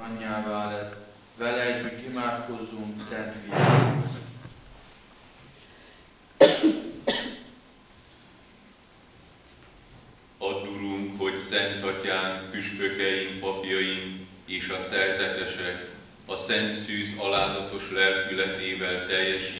anyjává lett, vele együtt imádkozzunk Szent Fiához. Add, Urunk, hogy Szent Atyán, püspökeink, papjaink és a szerzetesek a Szent Szűz alázatos lelkületével teljesítsék